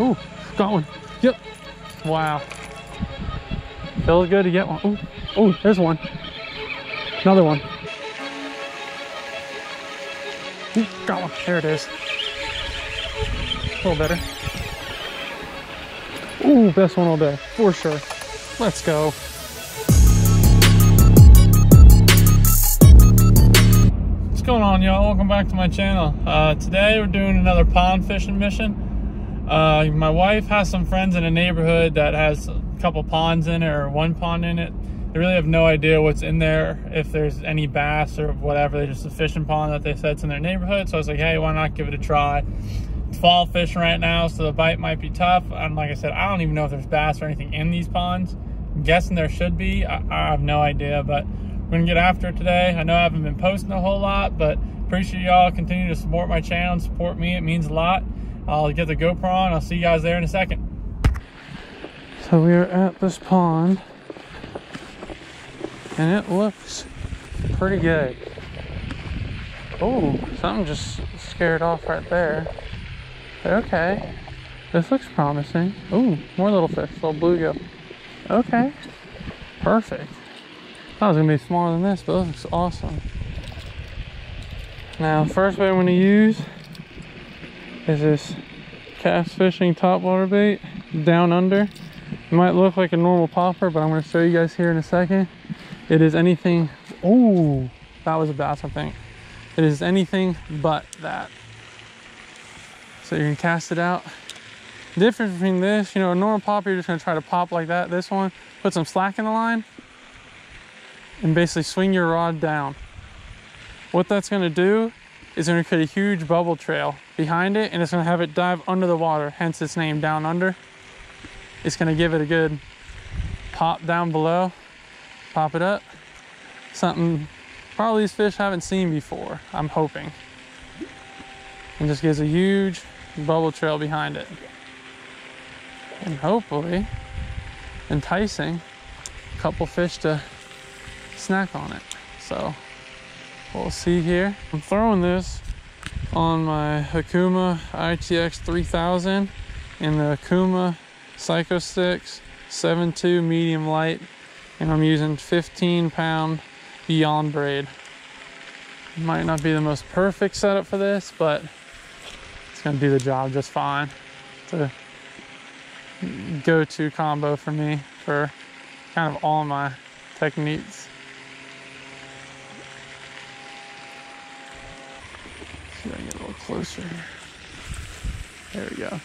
Ooh, got one. Yep. Wow. Feels good to get one. Ooh, ooh, there's one. Another one. Ooh, got one. There it is. A little better. Ooh, best one all day, for sure. Let's go. What's going on, y'all? Welcome back to my channel. Uh, today we're doing another pond fishing mission. Uh, my wife has some friends in a neighborhood that has a couple ponds in it or one pond in it. They really have no idea what's in there, if there's any bass or whatever. They're just a fishing pond that they said it's in their neighborhood. So I was like, hey, why not give it a try? It's fall fishing right now, so the bite might be tough. And like I said, I don't even know if there's bass or anything in these ponds. I'm guessing there should be. I, I have no idea, but we're gonna get after it today. I know I haven't been posting a whole lot, but appreciate y'all continue to support my channel and support me. It means a lot. I'll get the GoPro on. I'll see you guys there in a second. So we are at this pond and it looks pretty good. Oh, something just scared off right there. Okay, this looks promising. Oh, more little fish, little bluegill. Okay, perfect. Thought it was gonna be smaller than this, but looks awesome. Now, first way I'm gonna use is this cast fishing topwater bait down under. It might look like a normal popper, but I'm gonna show you guys here in a second. It is anything, oh, that was a bass, I think. It is anything but that. So you can cast it out. Difference between this, you know, a normal popper, you're just gonna try to pop like that. This one, put some slack in the line and basically swing your rod down. What that's gonna do is gonna create a huge bubble trail behind it and it's gonna have it dive under the water, hence its name down under. It's gonna give it a good pop down below, pop it up. Something probably these fish haven't seen before, I'm hoping. And just gives a huge bubble trail behind it. And hopefully enticing a couple fish to snack on it. So we'll see here. I'm throwing this on my Okuma ITX 3000 and the Okuma Psycho Sticks 7.2 medium light and I'm using 15 pound Beyond braid. Might not be the most perfect setup for this, but it's gonna do the job just fine. It's a go-to combo for me for kind of all my techniques. See if I can get a little closer. There we go.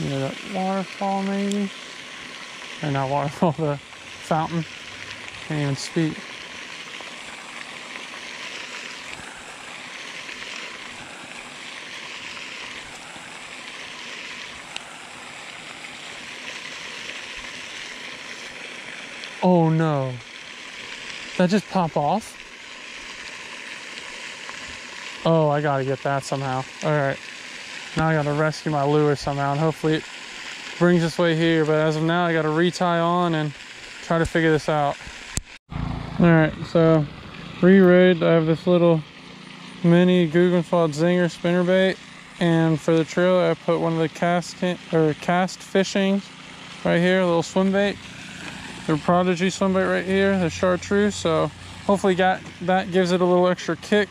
Near that waterfall maybe? Or not waterfall, the fountain. Can't even speak. Oh no. That just pop off? Oh, I gotta get that somehow. All right. Now I gotta rescue my lure somehow and hopefully it brings this way here. But as of now, I gotta retie on and try to figure this out. All right, so re-rigged. I have this little mini Guggenfeld Zinger spinnerbait. And for the trail, I put one of the cast, or cast fishing right here, a little swim bait. The Prodigy swim bait right here, the chartreuse. So hopefully got, that gives it a little extra kick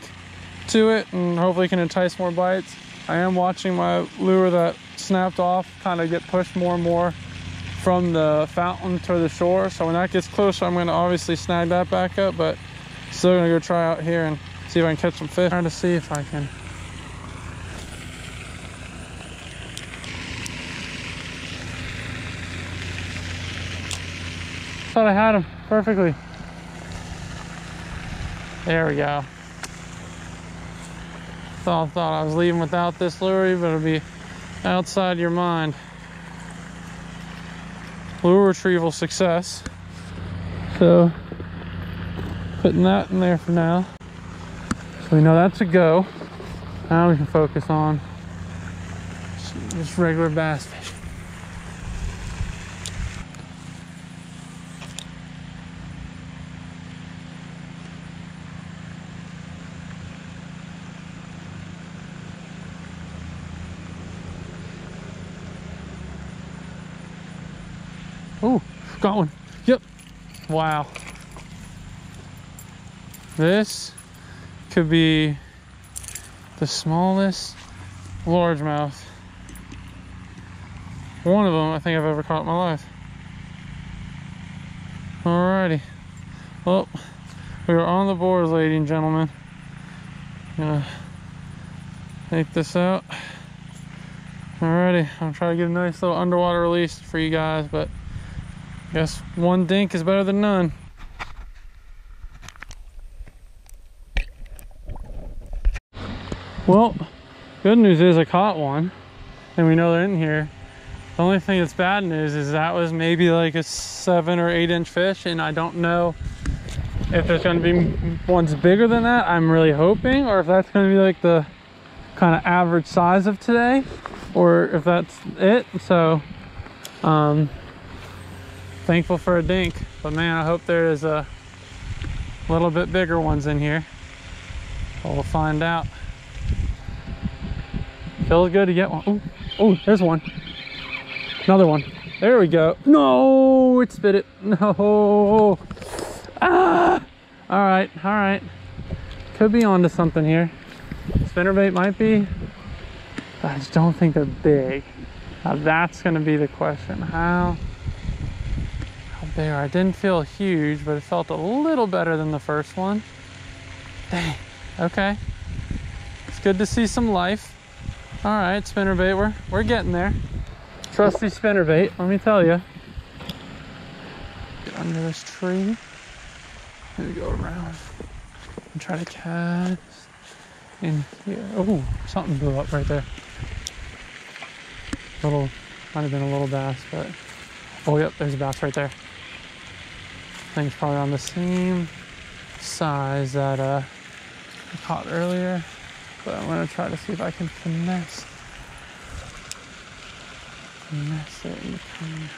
to it and hopefully can entice more bites. I am watching my lure that snapped off kind of get pushed more and more from the fountain to the shore. So when that gets closer, I'm gonna obviously snag that back up, but still gonna go try out here and see if I can catch some fish. Trying to see if I can. Thought I had him perfectly. There we go. Thought, thought I was leaving without this lure, but it'll be outside your mind. Lure retrieval success. So, putting that in there for now. So we know that's a go. Now we can focus on just regular bass fishing. Oh, got one. Yep. Wow. This could be the smallest largemouth. One of them I think I've ever caught in my life. Alrighty. Well, we are on the board, ladies and gentlemen. Gonna take this out. Alrighty, I'm trying to get a nice little underwater release for you guys, but guess one dink is better than none. Well, good news is I caught one, and we know they're in here. The only thing that's bad news is that was maybe like a seven or eight inch fish, and I don't know if there's gonna be ones bigger than that. I'm really hoping, or if that's gonna be like the kind of average size of today, or if that's it. So, um, thankful for a dink, but man, I hope there is a little bit bigger ones in here. We'll find out. Feels good to get one. Oh, there's one. Another one. There we go. No, it spit it. No. Ah. All right, all right. Could be onto something here. Spinnerbait might be. I just don't think they're big. Now that's gonna be the question. How, are I didn't feel huge, but it felt a little better than the first one. Dang, okay. It's good to see some life. All right, spinnerbait, we're, we're getting there. Trusty spinnerbait, let me tell you. Get under this tree. Maybe go around and try to cast in here. Oh, something blew up right there. Little, might have been a little bass, but oh yep, there's a bass right there. Thing's probably on the same size that uh, I caught earlier. But I'm gonna try to see if I can finesse. Finesse it in between.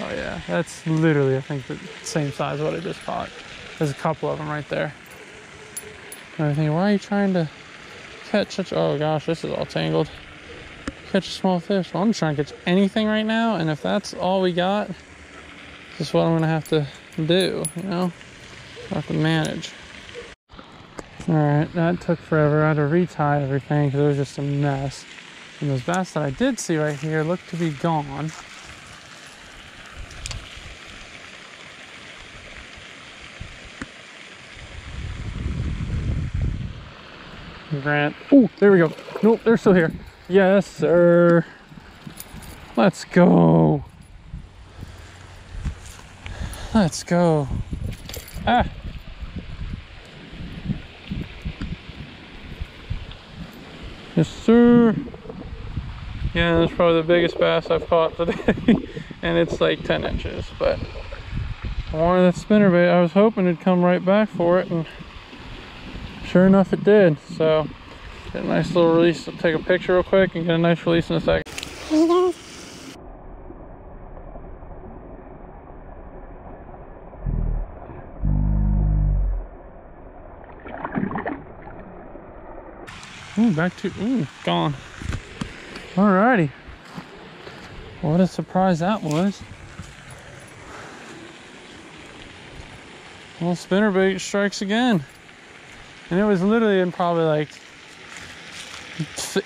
Oh yeah, that's literally, I think, the same size what I just caught. There's a couple of them right there. And I think, why are you trying to catch such, oh gosh, this is all tangled. Catch a small fish. Well, I'm trying to catch anything right now, and if that's all we got, this is what I'm gonna have to do, you know? I have to manage. All right, that took forever. I had to retie everything because it was just a mess. And those bass that I did see right here look to be gone. Grant. Oh, there we go. Nope, they're still here. Yes, sir. Let's go. Let's go. Ah. Yes, sir. Yeah, that's probably the biggest bass I've caught today. and it's like 10 inches, but I wanted that spinnerbait. I was hoping it'd come right back for it, and sure enough it did. So, get a nice little release. I'll take a picture real quick and get a nice release in a second. Ooh, back to, ooh, gone. Alrighty. What a surprise that was. Well, spinnerbait strikes again. And it was literally in probably like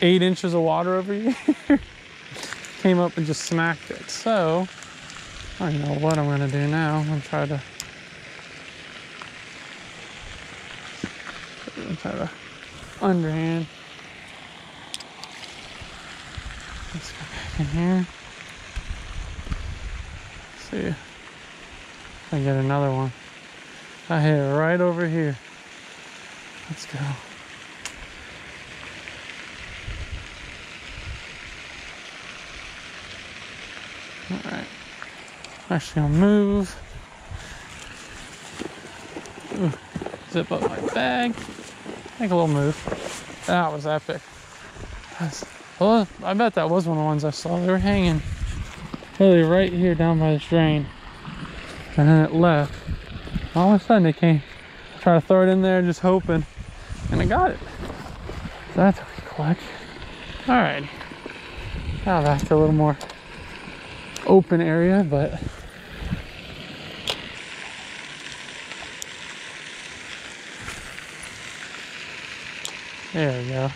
eight inches of water over here. Came up and just smacked it. So, I don't know what I'm gonna do now. I'm gonna try to, I'm gonna try to underhand. Let's go back in here. Let's see I get another one. I hit it right over here. Let's go. All right. Actually, I'll move. Ooh, zip up my bag. Make a little move. That was epic. That's well, I bet that was one of the ones I saw. They were hanging literally right here down by this drain. And then it left. All of a sudden it came. Try to throw it in there, just hoping. And I got it. That's a clutch. Alright. Now to a little more open area, but there we go.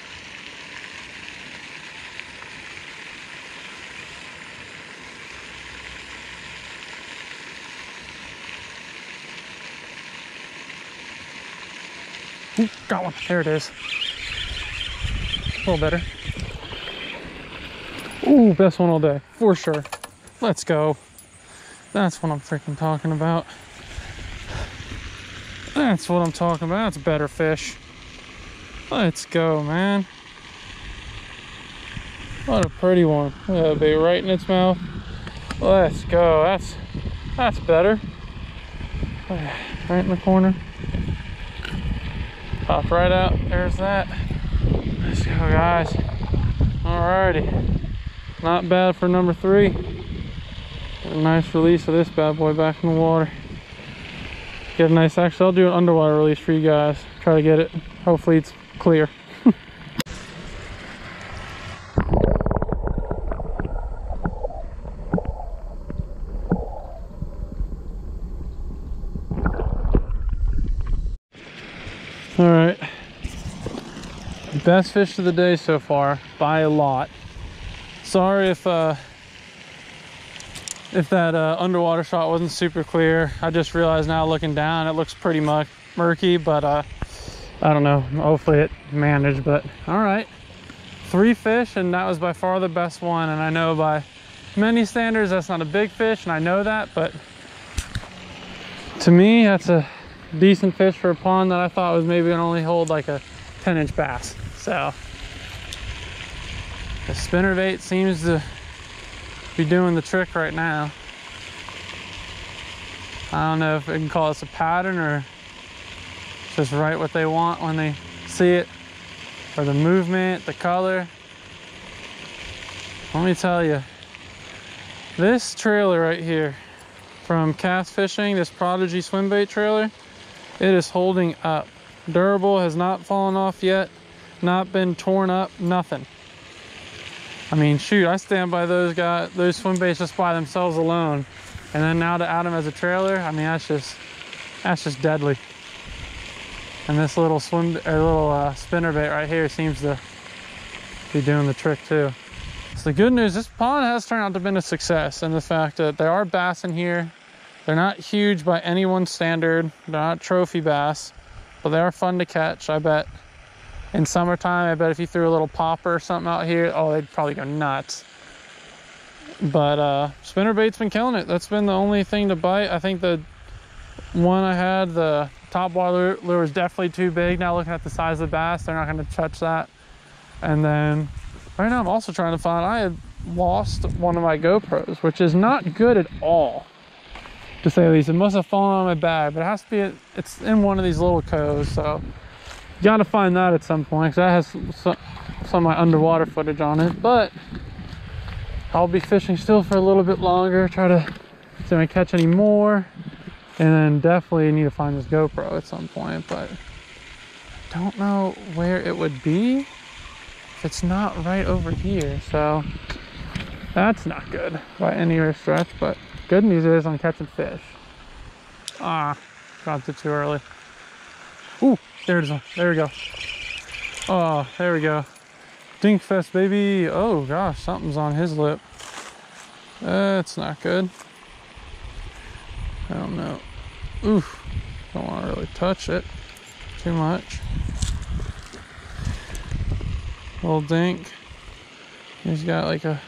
Got one. There it is. A little better. Ooh, best one all day, for sure. Let's go. That's what I'm freaking talking about. That's what I'm talking about. It's better fish. Let's go, man. What a pretty one. At be right in its mouth. Let's go. That's that's better. Right in the corner. Pop right out. There's that. Let's go, guys. Alrighty. Not bad for number three. a nice release of this bad boy back in the water. Get a nice, actually I'll do an underwater release for you guys. Try to get it, hopefully it's clear. All right, best fish of the day so far by a lot. Sorry if uh, if that uh, underwater shot wasn't super clear. I just realized now looking down, it looks pretty much murky, but uh, I don't know. Hopefully it managed, but all right. Three fish, and that was by far the best one. And I know by many standards, that's not a big fish, and I know that, but to me, that's a decent fish for a pond that I thought was maybe gonna only hold like a 10 inch bass. So the spinner bait seems to be doing the trick right now. I don't know if I can call this a pattern or just right what they want when they see it or the movement, the color. Let me tell you, this trailer right here from Cast Fishing, this Prodigy swim bait trailer, it is holding up. Durable, has not fallen off yet, not been torn up, nothing. I mean, shoot, I stand by those guys, those swim baits just by themselves alone. And then now to add them as a trailer, I mean, that's just, that's just deadly. And this little swim, or little uh, spinner bait right here seems to be doing the trick too. So the good news, this pond has turned out to have been a success in the fact that there are bass in here. They're not huge by anyone's standard. They're not trophy bass, but they are fun to catch. I bet in summertime, I bet if you threw a little popper or something out here, oh, they'd probably go nuts. But uh, spinnerbait's been killing it. That's been the only thing to bite. I think the one I had, the top water lure was definitely too big. Now looking at the size of the bass, they're not going to touch that. And then right now I'm also trying to find, I had lost one of my GoPros, which is not good at all, to say the least. It must have fallen on my bag, but it has to be, it's in one of these little coves, so gotta find that at some point because that has some, some of my underwater footage on it but i'll be fishing still for a little bit longer try to see if i catch any more and then definitely need to find this gopro at some point but don't know where it would be it's not right over here so that's not good by any stretch but good news is i'm catching fish. Ah got it too early. Ooh, there it is. There we go. Oh, there we go. Dinkfest, baby. Oh, gosh, something's on his lip. That's not good. I don't know. Oof. Don't want to really touch it too much. Little dink. He's got like a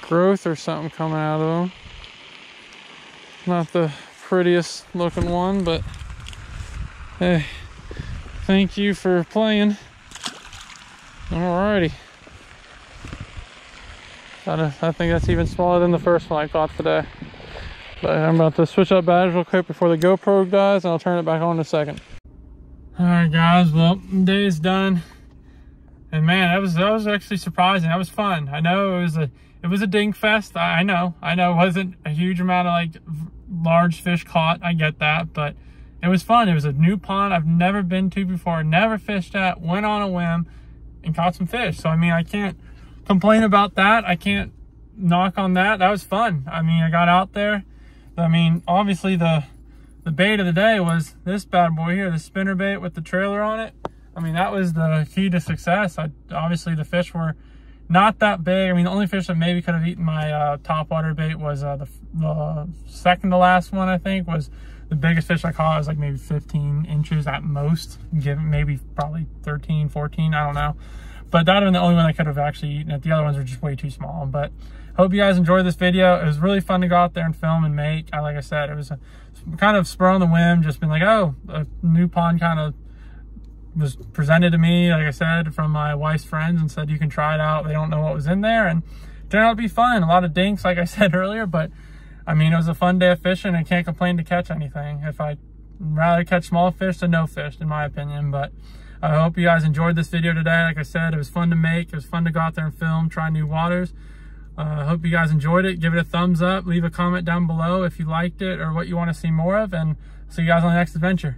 growth or something coming out of him. Not the prettiest looking one, but hey, thank you for playing. Alrighty. I think that's even smaller than the first one I caught today. But I'm about to switch up batteries real quick before the GoPro dies and I'll turn it back on in a second. Alright guys, well, day is done. And man, that was that was actually surprising. That was fun. I know it was a it was a dink fest. I, I know. I know it wasn't a huge amount of like large fish caught. I get that, but it was fun. It was a new pond I've never been to before, never fished at, went on a whim and caught some fish. So, I mean, I can't complain about that. I can't knock on that, that was fun. I mean, I got out there. I mean, obviously the the bait of the day was this bad boy here, the spinner bait with the trailer on it. I mean, that was the key to success. I, obviously, the fish were not that big. I mean, the only fish that maybe could have eaten my uh, top water bait was uh, the, the second to last one, I think, was the biggest fish I caught was like maybe 15 inches at most, given maybe probably 13, 14, I don't know. But that was the only one I could have actually eaten it. The other ones were just way too small. But hope you guys enjoyed this video. It was really fun to go out there and film and make. I, like I said, it was a, kind of spur on the whim, just been like, oh, a new pond kind of was presented to me, like I said, from my wife's friends and said, you can try it out. They don't know what was in there. And turned out to be fun. A lot of dinks, like I said earlier, but I mean, it was a fun day of fishing I can't complain to catch anything. If I rather catch small fish than no fish, in my opinion. But I hope you guys enjoyed this video today. Like I said, it was fun to make. It was fun to go out there and film, try new waters. I uh, hope you guys enjoyed it. Give it a thumbs up. Leave a comment down below if you liked it or what you want to see more of. And see you guys on the next adventure.